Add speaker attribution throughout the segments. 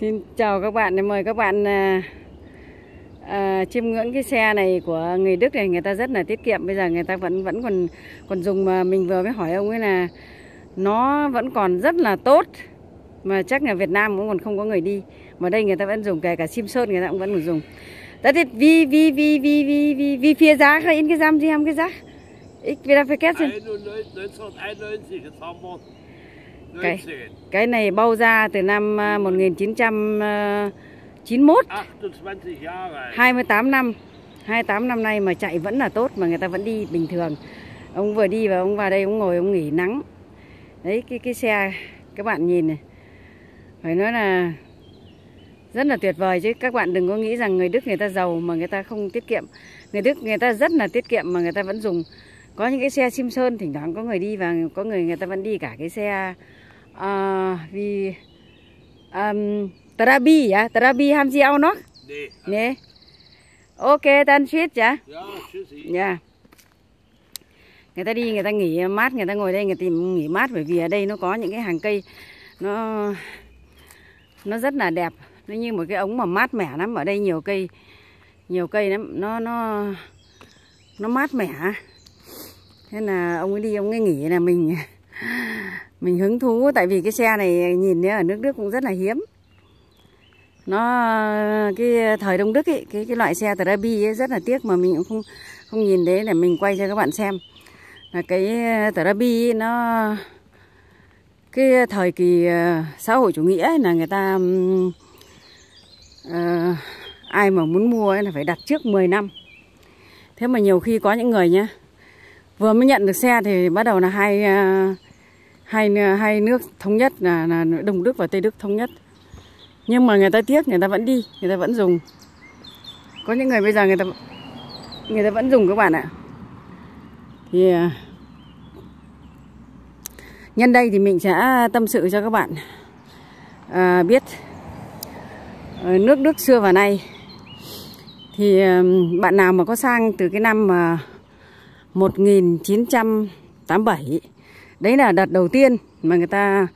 Speaker 1: Xin chào các bạn, mời các bạn à, à, chiêm ngưỡng cái xe này của người Đức này, người ta rất là tiết kiệm. Bây giờ người ta vẫn vẫn còn còn dùng mà mình vừa mới hỏi ông ấy là nó vẫn còn rất là tốt mà chắc là Việt Nam cũng còn không có người đi. Mà đây người ta vẫn dùng kể cả Simpson người ta cũng vẫn còn dùng. vi vi vi vi vi vi phía giá wie viele cái giam Sie haben cái Ich wieder vergessen.
Speaker 2: 1991, phải kết rồi
Speaker 1: cái
Speaker 2: 19,
Speaker 1: cái này bao ra từ năm à, 1991
Speaker 2: 28 Jahre alt.
Speaker 1: 28 năm. 28 năm nay mà chạy vẫn là tốt mà người ta vẫn đi bình thường. Ông vừa đi và ông vào đây ông ngồi ông nghỉ nắng. Đấy cái cái xe các bạn nhìn này. Phải nói là rất là tuyệt vời chứ. Các bạn đừng có nghĩ rằng người Đức người ta giàu mà người ta không tiết kiệm. Người Đức người ta rất là tiết kiệm mà người ta vẫn dùng. Có những cái xe Simpson thỉnh thoảng có người đi và có người người ta vẫn đi cả cái xe uh, vì um, à Trabi haben Sie auch noch
Speaker 2: Nee.
Speaker 1: Nè. Ok, tan suýt chả?
Speaker 2: Tschüssi.
Speaker 1: Dạ. Người ta đi, người ta nghỉ mát, người ta ngồi đây người tìm nghỉ mát bởi vì ở đây nó có những cái hàng cây nó nó rất là đẹp. Nó như một cái ống mà mát mẻ lắm. Ở đây nhiều cây nhiều cây lắm, nó nó nó mát mẻ. Thế là ông ấy đi ông ấy nghỉ là mình mình hứng thú tại vì cái xe này nhìn ở nước Đức cũng rất là hiếm. Nó cái thời đông đức ấy, cái cái loại xe Trabi ấy rất là tiếc mà mình cũng không không nhìn đấy để mình quay cho các bạn xem. Là cái ờ, Trabi nó cái thời kỳ ờ, xã hội chủ nghĩa ấy là người ta uh, ai mà muốn mua ấy là phải đặt trước 10 năm. Thế mà nhiều khi có những người nhá vừa mới nhận được xe thì bắt đầu là hai uh, hai hai nước thống nhất là, là Đông Đức và Tây Đức thống nhất. Nhưng mà người ta tiếc người ta vẫn đi người ta vẫn dùng. Có những người bây giờ người ta người ta vẫn dùng các bạn ạ. Thì à, nhân đây thì mình sẽ tâm sự cho các bạn à, biết ờ, nước Đức xưa và nay. Thì à, bạn nào mà có sang từ cái năm mà 1987 đấy là đợt đầu tiên mà người ta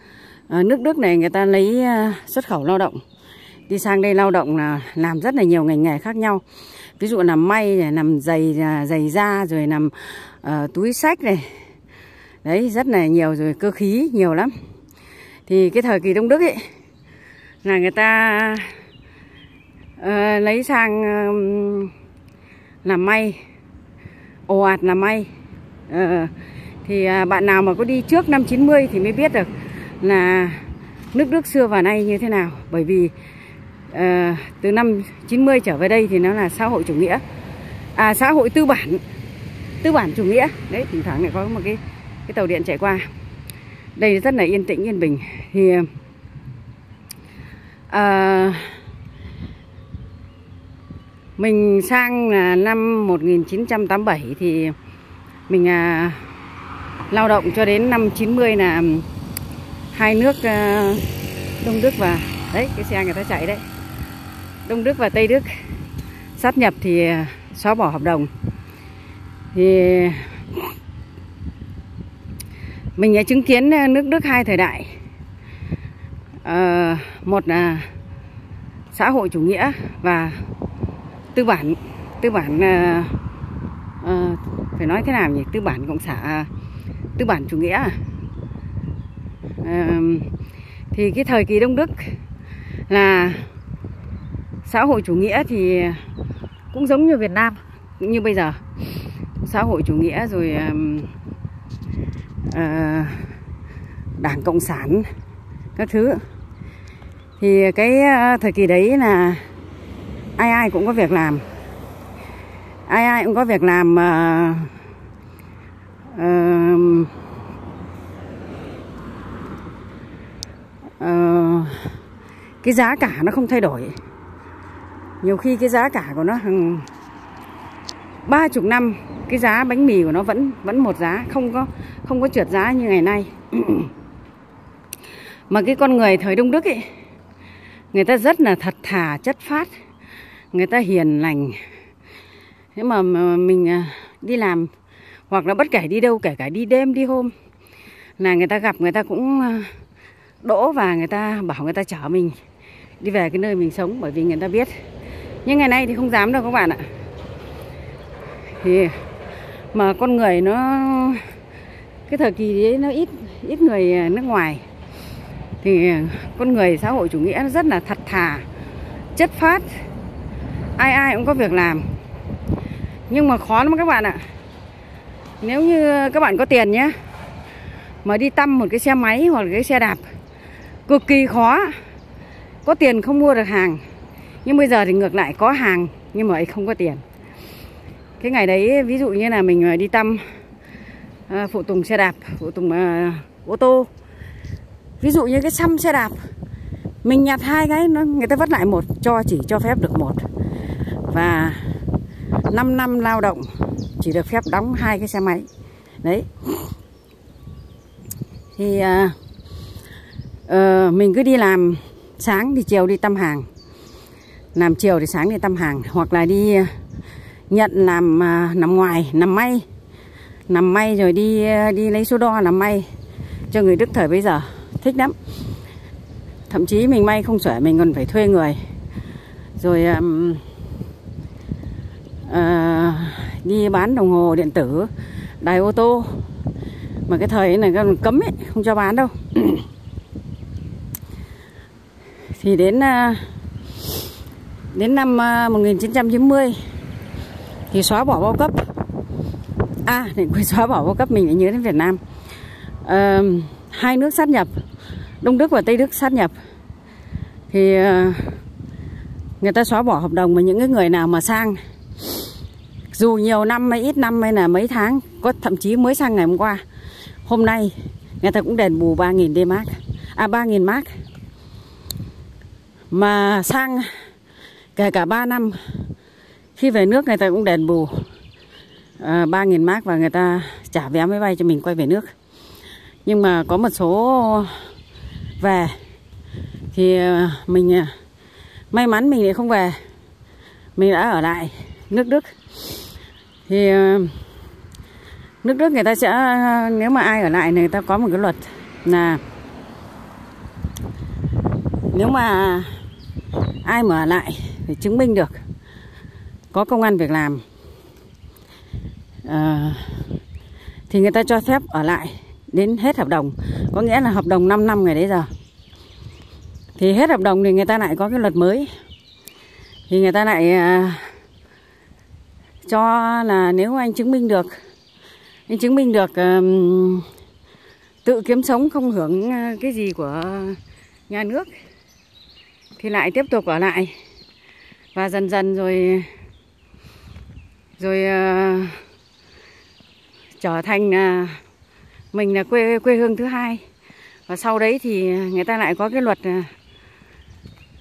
Speaker 1: à, nước Đức này người ta lấy à, xuất khẩu lao động. Đi sang đây lao động là làm rất là nhiều ngành nghề khác nhau. Ví dụ làm may này làm giày à, giày da rồi làm uh, túi sách này. Đấy rất là nhiều rồi cơ khí nhiều lắm. Thì cái thời kỳ Đông Đức ấy là người ta uh, lấy sang uh, làm may ồ ạt làm may. Uh, thì à, bạn nào mà có đi trước năm 90 thì mới biết được là nước Đức xưa và nay như thế nào. Bởi vì uh, từ năm 90 trở về đây thì nó là xã hội chủ nghĩa. À xã hội tư bản tư bản chủ nghĩa. Đấy thỉnh thoảng lại có một cái cái tàu điện chạy qua. Đây rất là yên tĩnh yên bình. Thì uh, mình sang là năm 1987 thì mình à, lao động cho đến năm 90 là hai nước ờ, Đông Đức và đấy cái xe người ta chạy đấy. Đông Đức và Tây Đức sát nhập thì ờ, xóa bỏ hợp đồng. Thì mình đã chứng kiến ờ, nước Đức hai thời đại. À, một là xã hội chủ nghĩa và tư bản tư bản à, à, phải nói thế nào nhỉ? Tư bản cộng sản à, tư bản chủ nghĩa à? Thì cái thời kỳ Đông Đức là xã hội chủ nghĩa thì cũng giống như Việt Nam cũng như bây giờ. Xã hội chủ nghĩa rồi ờ, đảng cộng sản các thứ. Thì cái ờ, thời kỳ đấy là ai ai cũng có việc làm. Ai ai cũng có việc làm uh, Ờ, cái giá cả nó không thay đổi. Nhiều khi cái giá cả của nó hàng ba chục năm cái giá bánh mì của nó vẫn vẫn một giá không có không có trượt giá như ngày nay. Mà cái con người thời đông đức ấy người ta rất là thật thà chất phát người ta hiền lành. Thế mà, mình à, đi làm hoặc là bất kể đi đâu, kể cả đi đêm, đi hôm. Là người ta gặp, người ta cũng à, đỗ và người ta bảo người ta chở mình đi về cái nơi mình sống bởi vì người ta biết. Nhưng ngày nay thì không dám đâu các bạn ạ. Thì mà con người nó, cái thời kỳ đấy nó ít ít người à, nước ngoài. Thì à, con người xã hội chủ nghĩa nó rất là thật thà, chất phát ai ai cũng có việc làm. Nhưng mà khó lắm các bạn ạ nếu như các bạn có tiền nhé mà đi tăm một cái xe máy hoặc là cái xe đạp cực kỳ khó. Có tiền không mua được hàng nhưng bây giờ thì ngược lại có hàng nhưng mà ấy không có tiền. Cái ngày đấy ví dụ như là mình à, đi tăm à, phụ tùng xe đạp phụ tùng à, ô tô. Ví dụ như cái xăm xe đạp mình nhặt hai cái nó người ta vất lại một cho chỉ cho phép được một. Và 5 năm lao động chỉ được phép đóng hai cái xe máy. Đấy. Thì à, à, mình cứ đi làm sáng thì chiều đi tăm hàng làm chiều thì sáng đi tăm hàng hoặc là đi à, nhận làm à, nằm ngoài nằm may. Nằm may rồi đi à, đi lấy số đo làm may. Cho người Đức thời bây giờ thích lắm. Thậm chí mình may không sửa mình còn phải thuê người. Rồi um, uh, đi bán đồng hồ điện tử đài ô tô. Mà cái thời này còn cấm ấy không cho bán đâu. Thì đến à, đến năm à, 1990 thì xóa bỏ bao cấp. À để quên xóa bỏ bao cấp mình lại nhớ đến Việt Nam. À, hai nước sát nhập Đông Đức và Tây Đức sát nhập. Thì à, người ta xóa bỏ hợp đồng mà những cái người nào mà sang dù nhiều năm hay ít năm hay là mấy tháng có thậm chí mới sang ngày hôm qua hôm nay người ta cũng đền bù 3.000 D mát à 3.000 mát mà sang kể cả 3 năm khi về nước người ta cũng đền bù à, 3.000 mát và người ta trả vé máy bay cho mình quay về nước. Nhưng mà có một số về thì à, mình à, may mắn mình lại không về. Mình đã ở lại nước Đức thì ờ, nước Đức người ta sẽ nếu mà ai ở lại này người ta có một cái luật là nếu mà ai mà ở lại phải chứng minh được có công an việc làm. À, thì người ta cho phép ở lại đến hết hợp đồng có nghĩa là hợp đồng 5 năm ngày đấy giờ. Thì hết hợp đồng thì người ta lại có cái luật mới. Thì người ta lại à, cho là nếu anh chứng minh được anh chứng minh được um, tự kiếm sống không hưởng ờ, cái gì của nhà nước thì lại tiếp tục ở lại. Và dần dần rồi rồi uh, trở thành uh, mình là quê quê hương thứ hai. Và sau đấy thì người ta lại có cái luật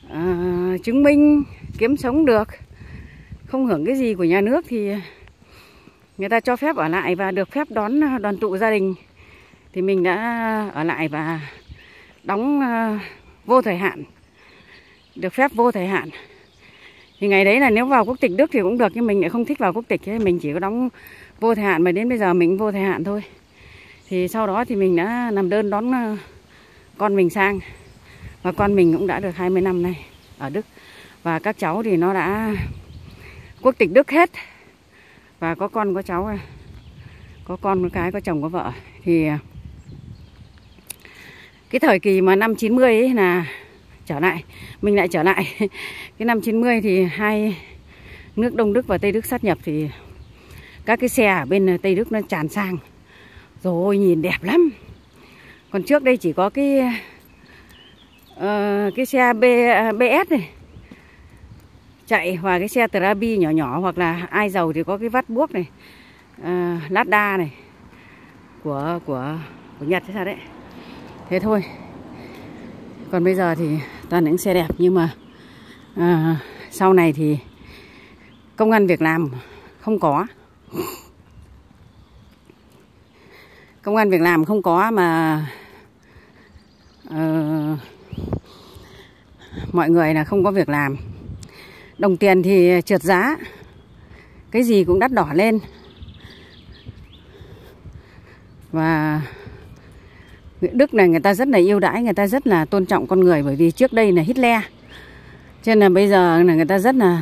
Speaker 1: uh, chứng minh kiếm sống được không hưởng cái gì của nhà nước thì người ta cho phép ở lại và được phép đón à, đoàn tụ gia đình. Thì mình đã ở lại và đóng à, vô thời hạn, được phép vô thời hạn. Thì ngày đấy là nếu vào quốc tịch Đức thì cũng được, nhưng mình lại không thích vào quốc tịch ấy. mình chỉ có đóng vô thời hạn mà đến bây giờ mình vô thời hạn thôi. Thì sau đó thì mình đã làm đơn đón à, con mình sang. Và con mình cũng đã được 20 năm nay ở Đức. Và các cháu thì nó đã quốc tịch Đức hết. Và có con có cháu à. có con có cái có chồng có vợ. Thì à, cái thời kỳ mà năm 90 ấy là trở lại. Mình lại trở lại. Cái năm 90 thì hai nước Đông Đức và Tây Đức sát nhập thì các cái xe ở bên Tây Đức nó tràn sang. Rồi nhìn đẹp lắm. Còn trước đây chỉ có cái uh, cái xe B, à, BS này chạy và cái xe Trabi nhỏ nhỏ hoặc là ai giàu thì có cái vắt buốc này uh, Lada này của của của Nhật thế sao đấy. Thế thôi. Còn bây giờ thì toàn những xe đẹp nhưng mà uh, sau này thì công an việc làm không có. Công an việc làm không có mà uh, mọi người là không có việc làm đồng tiền thì trượt giá. Cái gì cũng đắt đỏ lên. Và Đức này, người ta rất là yêu đãi, người ta rất là tôn trọng con người bởi vì trước đây là Hitler. Cho nên là bây giờ là người ta rất là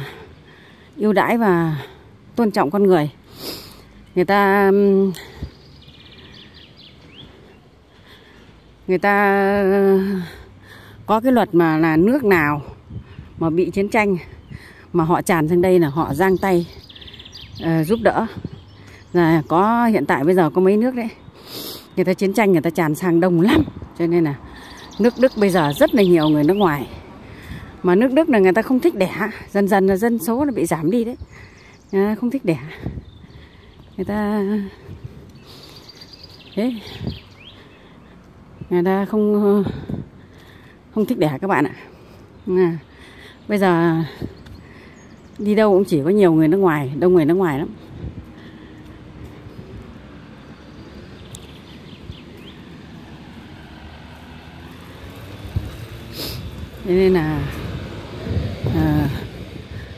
Speaker 1: yêu đãi và tôn trọng con người. Người ta người ta có cái luật mà là nước nào mà bị chiến tranh mà họ tràn sang đây là họ giang tay uh, giúp đỡ. Là có hiện tại bây giờ có mấy nước đấy người ta chiến tranh người ta tràn sang đông lắm cho nên là nước Đức bây giờ rất là nhiều người nước ngoài. Mà nước Đức là người ta không thích đẻ dần dần là dân số nó bị giảm đi đấy. À, không thích đẻ. Người ta thế người ta không không thích đẻ các bạn ạ. À, bây giờ đi đâu cũng chỉ có nhiều người nước ngoài đông người nước ngoài lắm Thế nên là à,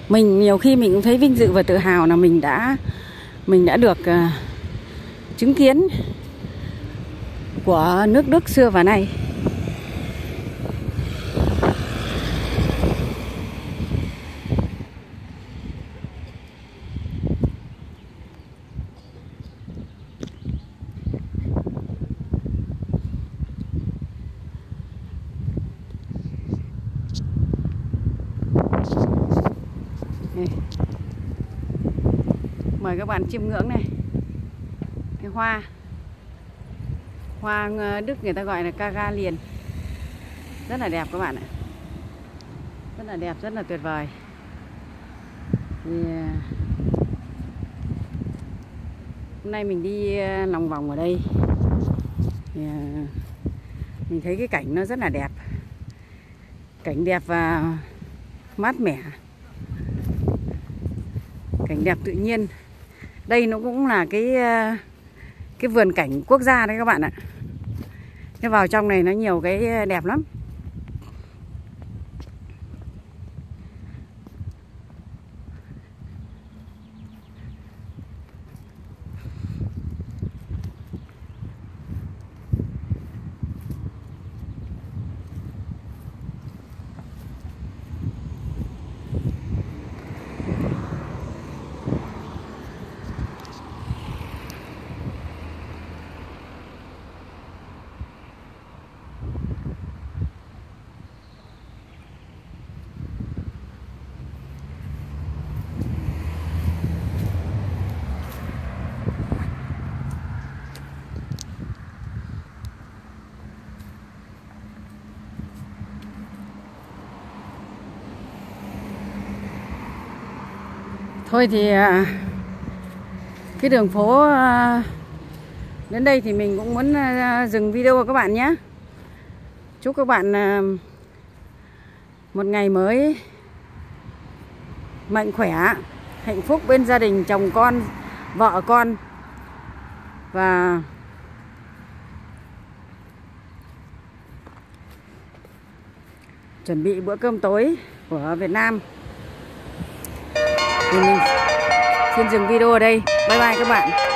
Speaker 1: mình nhiều khi mình cũng thấy vinh dự và tự hào là mình đã mình đã được à, chứng kiến của nước Đức xưa và nay. Đây. Mời các bạn chiêm ngưỡng này. Cái hoa. Hoa ờ, Đức người ta gọi là caga liền. Rất là đẹp các bạn ạ. Rất là đẹp, rất là tuyệt vời. Thì, ờ, Hôm nay mình đi ờ, lòng vòng ở đây. Thì, Mình thấy cái cảnh nó rất là đẹp. Cảnh đẹp và mát mẻ cảnh đẹp tự nhiên. Đây nó cũng là cái ờ, cái vườn cảnh quốc gia đấy các bạn ạ. Cái vào trong này nó nhiều cái đẹp lắm. Thôi thì à, cái đường phố à, đến đây thì mình cũng muốn à, dừng video của các bạn nhé. Chúc các bạn một ngày mới mạnh khỏe, hạnh phúc bên gia đình, chồng con, vợ con. Và chuẩn bị bữa cơm tối của Việt Nam thì mình xin dừng video ở đây. Bye bye các bạn.